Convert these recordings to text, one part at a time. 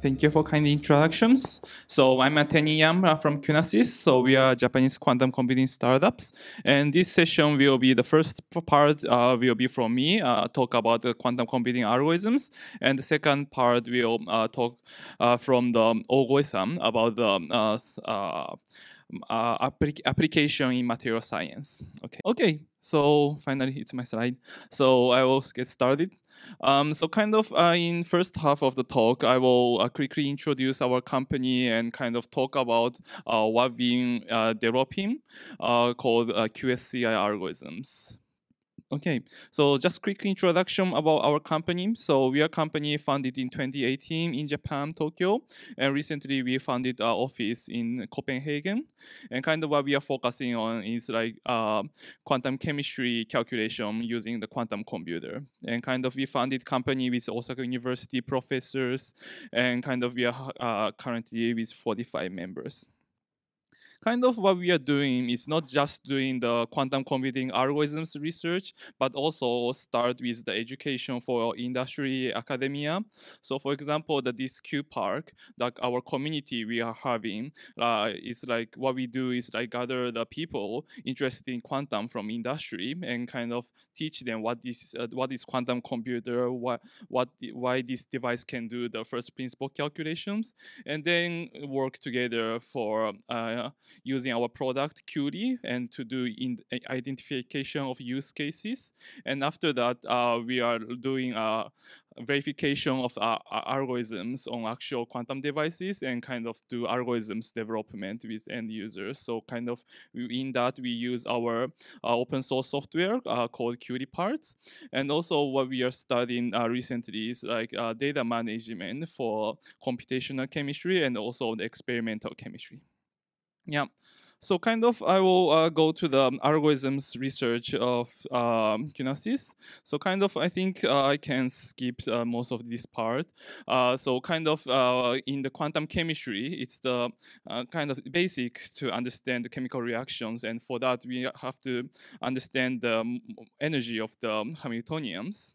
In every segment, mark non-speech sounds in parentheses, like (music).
Thank you for kind introductions. So I'm Tennin Yan uh, from Qunasys. So we are Japanese quantum computing startups. And this session will be the first part uh, will be from me, uh, talk about the quantum computing algorithms. And the second part will uh, talk uh, from the Ohgoe-san about the uh, uh, applic application in material science. Okay. Okay. So finally, it's my slide. So I will get started. Um, so kind of uh, in first half of the talk, I will uh, quickly introduce our company and kind of talk about uh, what we're uh, developing uh, called uh, QSCI algorithms. Okay, so just quick introduction about our company. So we are a company founded in 2018 in Japan, Tokyo, and recently we founded our office in Copenhagen. And kind of what we are focusing on is like uh, quantum chemistry calculation using the quantum computer. And kind of we founded company with Osaka University professors, and kind of we are uh, currently with 45 members kind of what we are doing is not just doing the quantum computing algorithms research, but also start with the education for industry academia. So for example, the this QPARC, that our community we are having, uh, is like what we do is like gather the people interested in quantum from industry and kind of teach them what this uh, what is quantum computer, what what why this device can do the first principle calculations, and then work together for uh, using our product Qt and to do identification of use cases. And after that, uh, we are doing a verification of uh, algorithms on actual quantum devices and kind of do algorithms development with end users. So kind of in that we use our uh, open source software uh, called QURI Parts. And also what we are studying uh, recently is like uh, data management for computational chemistry and also experimental chemistry. Yeah. So kind of, I will uh, go to the algorithms research of um, Qunasys. So kind of, I think uh, I can skip uh, most of this part. Uh, so kind of, uh, in the quantum chemistry, it's the uh, kind of basic to understand the chemical reactions. And for that, we have to understand the energy of the Hamiltonians.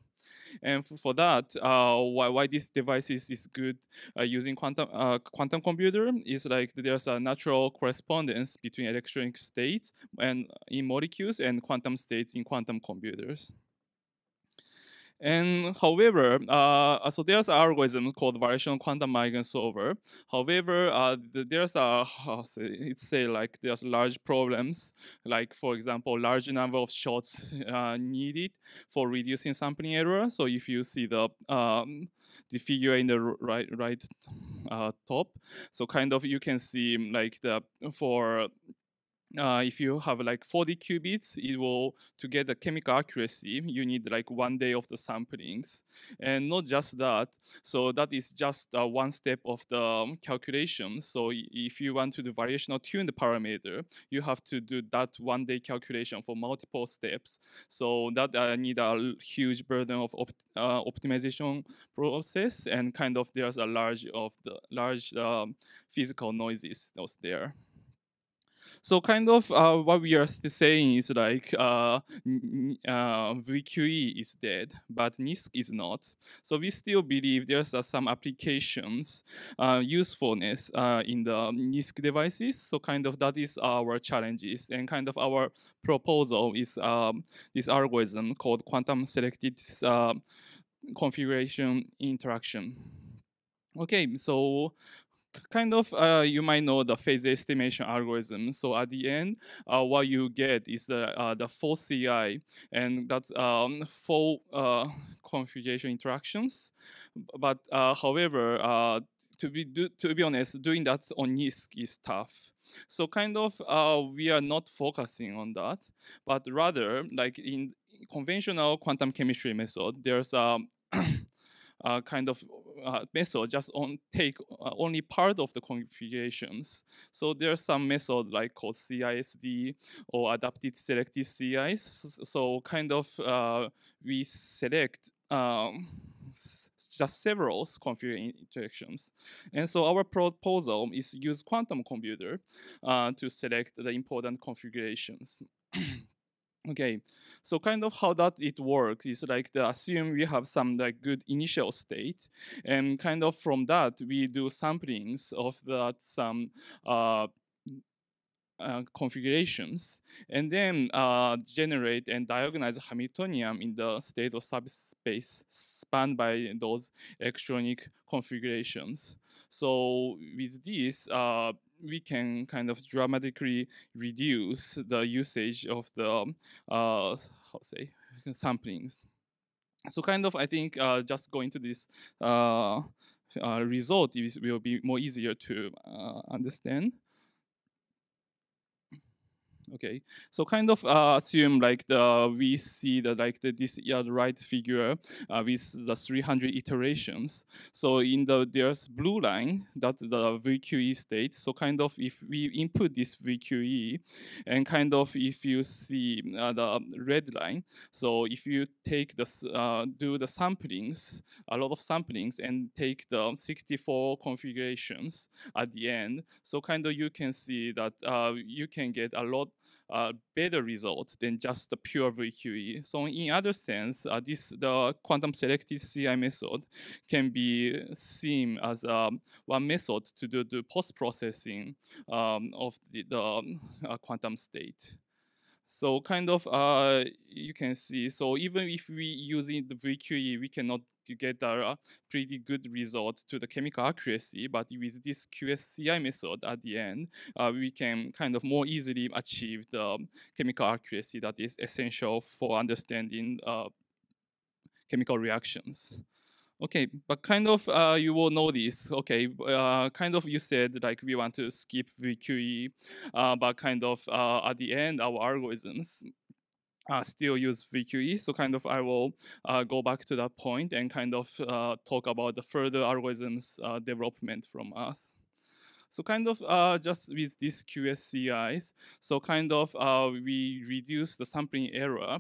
And for that, uh, why, why this device is, is good uh, using quantum uh, quantum computer is like there's a natural correspondence between electronic states and in molecules and quantum states in quantum computers. And however, uh, so there's an algorithm called variational quantum eigensolver. However, uh, there's a, it's say like there's large problems, like for example, large number of shots uh, needed for reducing sampling error. So if you see the um, the figure in the right right uh, top, so kind of you can see like the for uh, if you have like 40 qubits, it will, to get the chemical accuracy, you need like one day of the samplings. And not just that, so that is just uh, one step of the um, calculation. So if you want to do variational tune the parameter, you have to do that one day calculation for multiple steps. So that uh, need a huge burden of uh, optimization process and kind of there's a large of the large um, physical noises there. So kind of uh, what we are saying is like uh, uh, VQE is dead, but NISQ is not. So we still believe there's uh, some applications uh, usefulness in the NISQ devices. So kind of that is our challenges and kind of our proposal is um, this algorithm called quantum selected configuration interaction. Okay, so kind of uh, you might know the phase estimation algorithm. So at the end, uh, what you get is the uh, the full CI, and that's um, full uh, configuration interactions. But uh, however, uh, to be do, to be honest, doing that on NISQ is tough. So kind of we are not focusing on that, but rather like in conventional quantum chemistry method, there's a (clears throat) uh, kind of uh, method just on take uh, only part of the configurations. So there's some method like called CISD or adapted selected CIs. So, so kind of uh, we select um, just several configurations. And so our proposal is use quantum computer uh, to select the important configurations. (clears throat) Okay, so kind of how that it works is like the assume we have some like good initial state, and kind of from that we do samplings of that some uh, uh, configurations and then uh, generate and diagonalize Hamiltonian in the state of subspace spanned by those electronic configurations. So with this, uh, we can kind of dramatically reduce the usage of the uh, how say samplings. So kind of I think uh, just going to this result is, will be more easier to understand okay. So kind of uh, assume like the we see the like the this yeah, the right figure uh, with the 300 iterations. So in the there's blue line that the VQE state so kind of if we input this VQE and kind of if you see uh, the red line so if you take the uh, do the samplings a lot of samplings and take the 64 configurations at the end so kind of you can see that uh, you can get a lot uh, better result than just the pure VQE. So in other sense, uh, this the quantum selected CI method can be seen as um, one method to do the post-processing um, of the, the uh, quantum state. So kind of uh, you can see, so even if we using the VQE, we cannot get a pretty good result to the chemical accuracy, but with this QSCI method at the end, uh, we can kind of more easily achieve the chemical accuracy that is essential for understanding uh, chemical reactions. Okay, but kind of uh, you will notice, okay, uh, kind of you said like we want to skip VQE, uh, but kind of uh, at the end our algorithms uh, still use VQE. So kind of I will uh, go back to that point and kind of uh, talk about the further algorithms uh, development from us. So kind of uh, just with these QSCIs, so kind of uh, we reduce the sampling error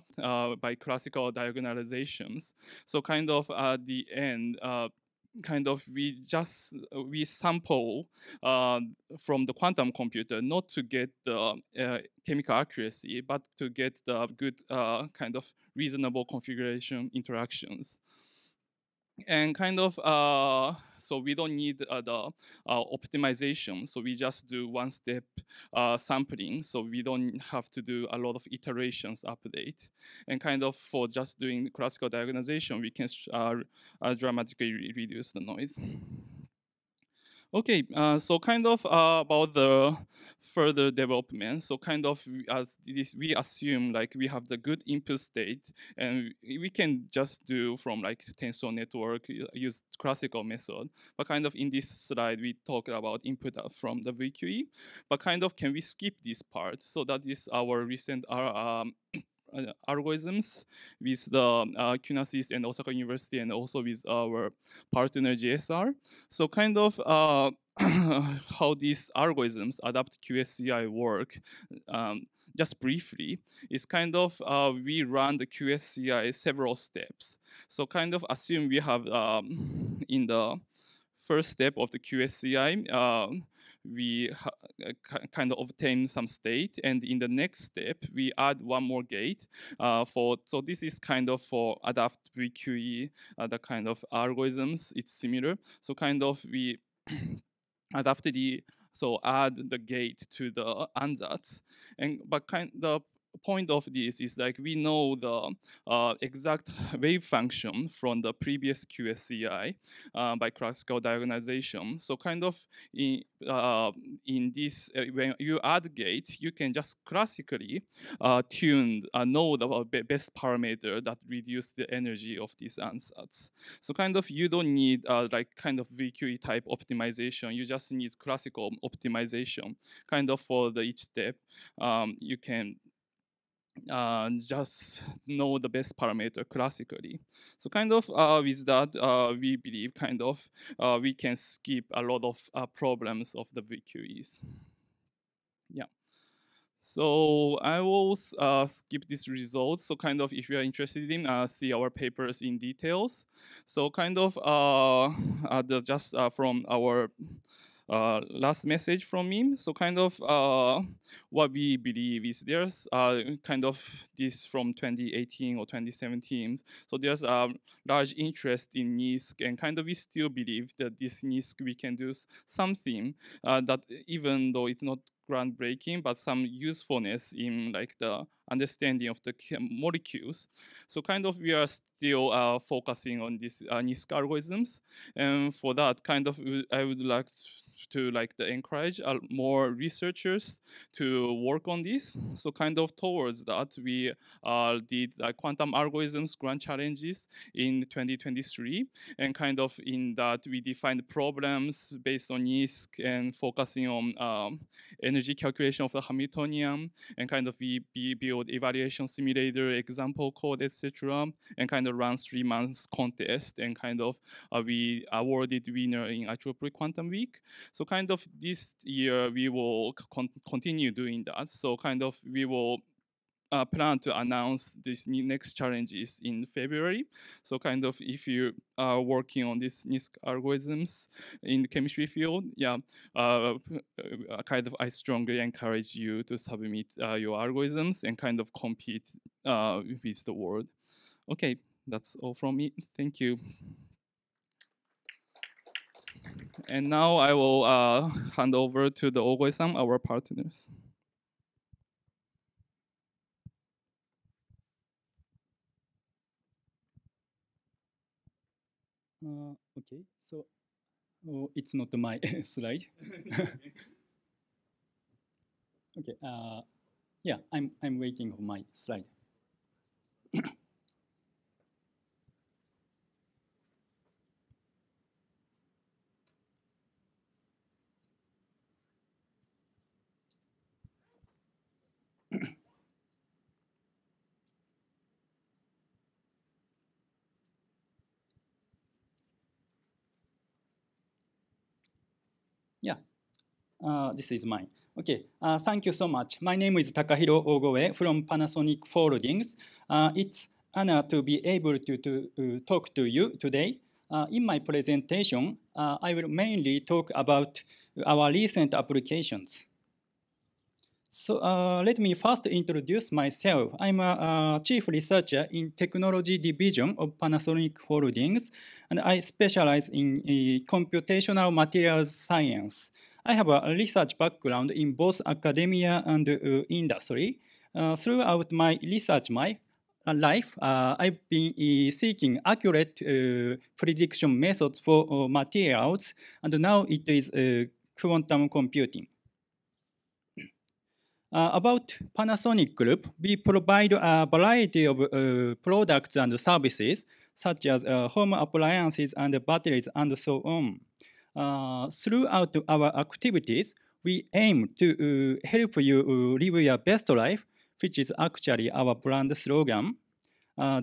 by classical diagonalizations. So kind of at the end, kind of we just we sample uh, from the quantum computer not to get the uh, chemical accuracy but to get the good uh, kind of reasonable configuration interactions and kind of uh, so we don't need uh, the uh, optimization. So we just do one step uh, sampling. So we don't have to do a lot of iterations update. And kind of for just doing classical diagonalization we can uh, uh, dramatically re reduce the noise Okay, uh, so kind of uh, about the further development. So kind of as this, we assume like we have the good input state, and we can just do from like tensor network use classical method. But kind of in this slide we talk about input from the VQE. But kind of can we skip this part? So that is our recent uh, um, uh, algorithms with the uh, and Osaka University and also with our partner JSR. So kind of uh, (coughs) how these algorithms adapt QSCI work um, just briefly, is kind of uh, we run the QSCI several steps. So kind of assume we have um, in the first step of the QSCI, uh, we uh, kind of obtain some state, and in the next step, we add one more gate uh, for, so this is kind of for adapt VQE, uh, the kind of algorithms, it's similar. So kind of we (clears throat) adapt the so add the gate to the ansatz and but kind of point of this is like we know the uh, exact (laughs) wave function from the previous QSCI uh, by classical diagonalization. So kind of in, uh, in this, uh, when you add gate, you can just classically uh, tune, uh, know the best parameter that reduce the energy of these ansatz. So kind of you don't need like kind of VQE type optimization. You just need classical optimization. Kind of for the each step, um, you can uh, just know the best parameter classically. So kind of uh, with that, uh, we believe kind of uh, we can skip a lot of uh, problems of the VQEs. Yeah. So I will skip this result. So kind of if you are interested in, see our papers in details. So kind of the, just from our uh, last message from me. So kind of uh, what we believe is there's uh, kind of this from 2018 or 2017. So there's a large interest in NISQ and kind of we still believe that this NISQ we can do something uh, that even though it's not groundbreaking, but some usefulness in like the understanding of the molecules. So kind of we are still uh, focusing on these uh, NISQ algorithms. And for that, kind of I would like to like the encourage uh, more researchers to work on this. So kind of towards that, we uh, did uh, quantum algorithms grand challenges in 2023, and kind of in that we defined problems based on NISQ and focusing on um, energy calculation of the Hamiltonian, and kind of we build evaluation simulator, example code, etc., and kind of run three months contest, and kind of uh, we awarded winner in IEEE Quantum Week. So kind of this year we will con continue doing that. So kind of we will uh, plan to announce these next challenges in February. So kind of if you are working on these NISQ algorithms in the chemistry field, yeah, uh, uh, kind of I strongly encourage you to submit uh, your algorithms and kind of compete uh, with the world. Okay, that's all from me. Thank you. And now I will uh, hand over to the Ohgoe-san, our partners. Uh, okay, so oh, it's not my (laughs) slide. (laughs) okay, uh, yeah, I'm I'm waiting for my slide. (coughs) Yeah, uh, this is mine. Okay, uh, thank you so much. My name is Takahiro Ohgoe from Panasonic Holdings. Uh, it's honor to be able to, to uh, talk to you today. Uh, in my presentation, I will mainly talk about our recent applications. So let me first introduce myself. I'm a, a, chief researcher in technology division of Panasonic Holdings, and I specialize in computational materials science. I have a research background in both academia and uh, industry. Uh, throughout my research my life, uh, I've been seeking accurate prediction methods for materials, and now it is quantum computing. (clears throat) Uh, about Panasonic Group, we provide a variety of uh, products and services, such as uh, home appliances and batteries and so on. Uh, throughout our activities, we aim to uh, help you uh, live your best life, which is actually our brand slogan.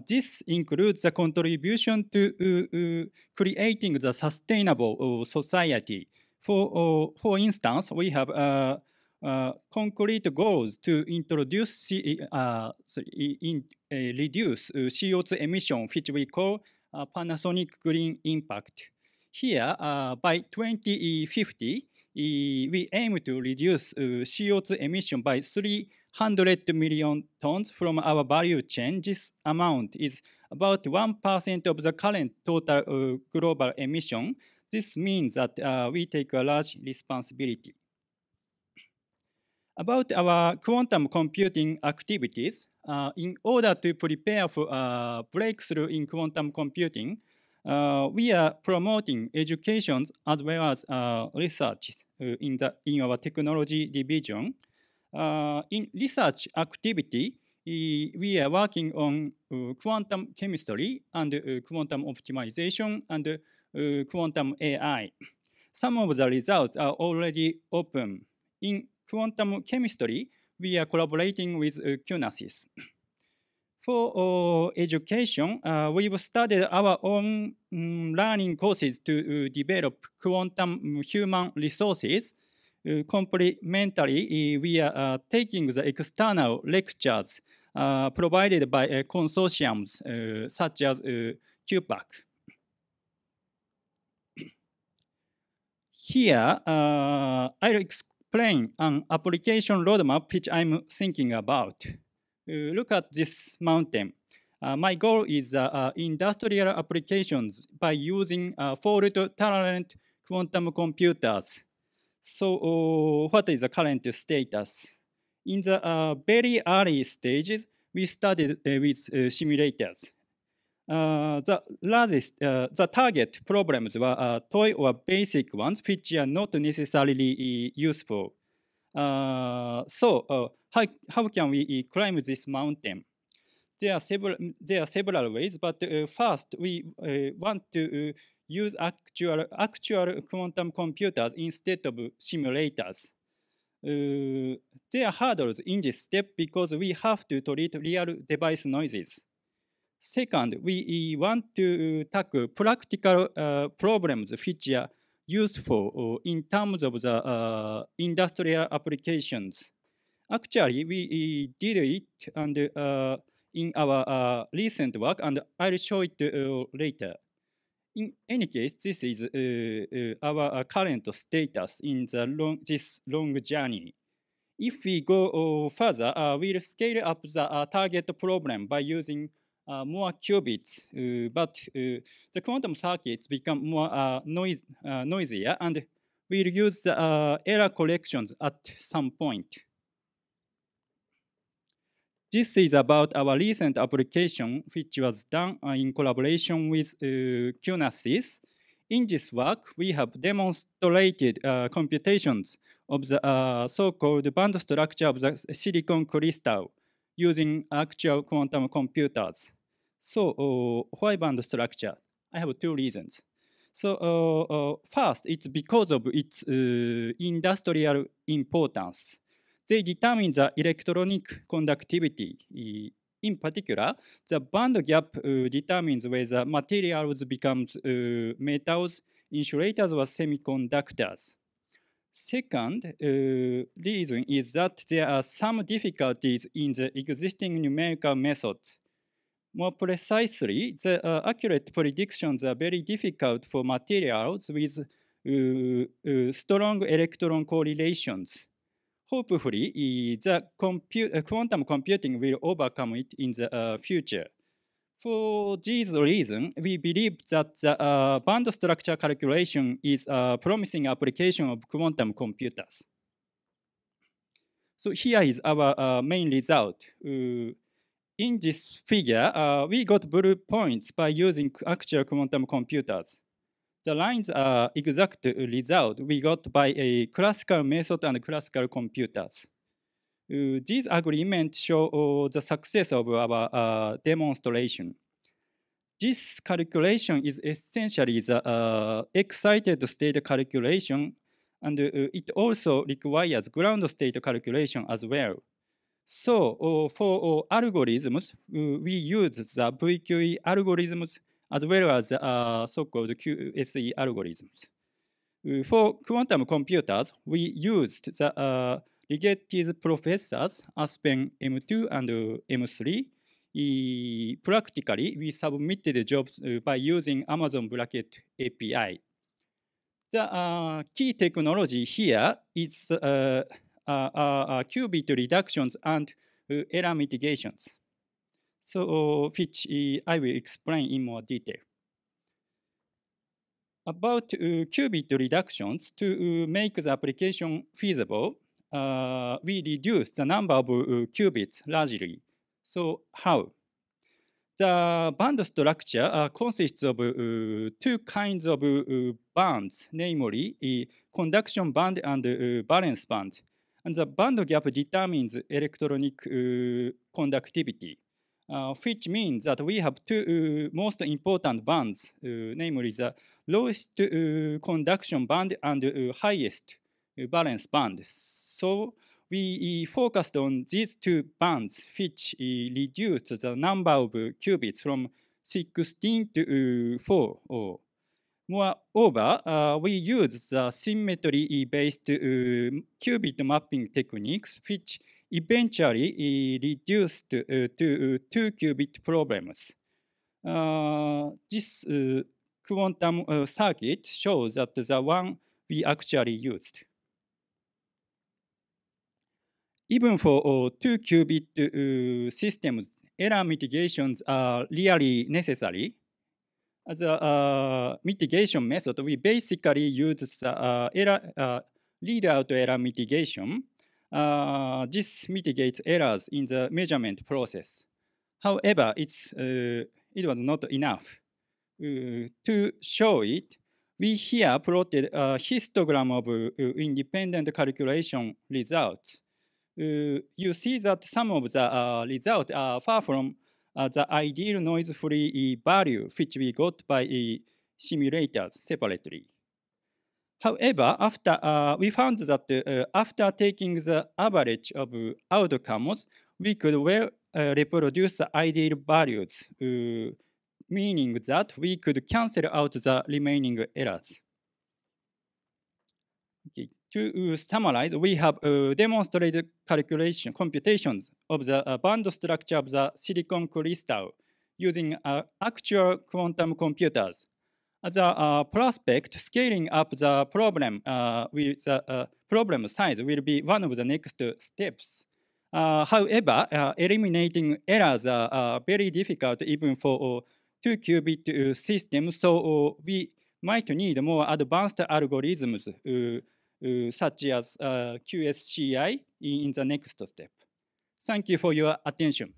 this includes the contribution to creating the sustainable society. For, for instance, we have uh, concrete goals to introduce C, uh, sorry, in, uh, reduce CO2 emission, which we call Panasonic Green Impact. Here, uh, by 2050, we aim to reduce uh, CO2 emission by 300 million tons from our value chain. This amount is about 1% of the current total uh, global emission. This means that we take a large responsibility. About our quantum computing activities, uh, in order to prepare for a breakthrough in quantum computing, uh, we are promoting education as well as uh, research uh, in, the, in our technology division. Uh, in research activity, we are working on uh, quantum chemistry and quantum optimization and quantum AI. Some of the results are already open. In quantum chemistry, we are collaborating with uh, Qunasys. For uh, education, uh, we've studied our own um, learning courses to uh, develop quantum um, human resources. Complementary, we are taking the external lectures provided by consortiums such as QPARC. Here, I'll explain an application roadmap which I'm thinking about. Uh, look at this mountain. Uh, my goal is uh, uh, industrial applications by using uh, fault-tolerant quantum computers. So uh, what is the current status? In the uh, very early stages, we started with simulators. the largest, the target problems were toy or basic ones, which are not necessarily useful. So how, how can we climb this mountain? there are several there are several ways, but uh, first we uh, want to uh, use actual actual quantum computers instead of simulators. there are hurdles in this step because we have to treat real device noises. Second, we want to tackle practical uh, problems which are useful in terms of the uh, industrial applications. Actually, we did it and uh, in our uh, recent work, and I'll show it uh, later. In any case, this is uh, our current status in the long, this long journey. If we go further, we'll scale up the target problem by using uh, more qubits, uh, but uh, the quantum circuits become more noise, noisier, and we'll use the error corrections at some point. This is about our recent application, which was done uh, in collaboration with uh, Qunasys. In this work, we have demonstrated uh, computations of the uh, so-called band structure of the silicon crystal using actual quantum computers. So, uh, why band structure? I have two reasons. So, uh, first, it's because of its industrial importance they determine the electronic conductivity. In particular, the band gap uh, determines whether materials become uh, metals, insulators, or semiconductors. Second uh, reason is that there are some difficulties in the existing numerical methods. More precisely, the uh, accurate predictions are very difficult for materials with uh, uh, strong electron correlations hopefully the compu uh, quantum computing will overcome it in the uh, future. For this reason, we believe that the band structure calculation is a promising application of quantum computers. So here is our main result. In this figure, uh, we got blue points by using actual quantum computers. The lines are exact result we got by a classical method and classical computers. Uh, these agreements show uh, the success of our uh, demonstration. This calculation is essentially the uh, excited state calculation, and uh, it also requires ground state calculation as well. So uh, for algorithms, we use the VQE algorithms as well as uh, so-called QSE algorithms. Uh, for quantum computers, we used the uh, Rigetti's processors Aspen M2 and M3. E practically, we submitted the jobs uh, by using Amazon Braket API. The uh, key technology here is uh, uh, qubit reductions and error mitigations so which I will explain in more detail. About uh, qubit reductions, to make the application feasible, we reduce the number of qubits largely. So how? The band structure uh, consists of uh, two kinds of uh, bands, namely conduction band and valence band. And the band gap determines electronic conductivity uh, which means that we have two uh, most important bands, uh, namely the lowest uh, conduction band and uh, highest valence band. So we focused on these two bands, which reduced the number of qubits from 16 to 4. Moreover, uh, we use the symmetry-based qubit mapping techniques, which eventually reduced uh, to uh, two qubit problems. Uh, this quantum circuit shows that the one we actually used. Even for 2-qubit uh, systems, error mitigations are really necessary. As uh, mitigation method, we basically use the uh, error, uh, readout error mitigation. Uh, this mitigates errors in the measurement process. However, it's, uh, it was not enough. to show it, we here plotted a histogram of independent calculation results. Uh, you see that some of the uh, results are far from uh, the ideal noise-free value which we got by simulators separately. However, after uh, we found that uh, after taking the average of outcomes, we could well uh, reproduce the ideal values, meaning that we could cancel out the remaining errors. Okay to summarize, we have uh, demonstrated calculation computations of the uh, band structure of the silicon crystal using uh, actual quantum computers. As a prospect, scaling up the problem with the problem size will be one of the next steps. Uh, however, uh, eliminating errors are very difficult even for two qubit systems, so we might need more advanced algorithms uh, such as uh, QSCI in the next step. Thank you for your attention.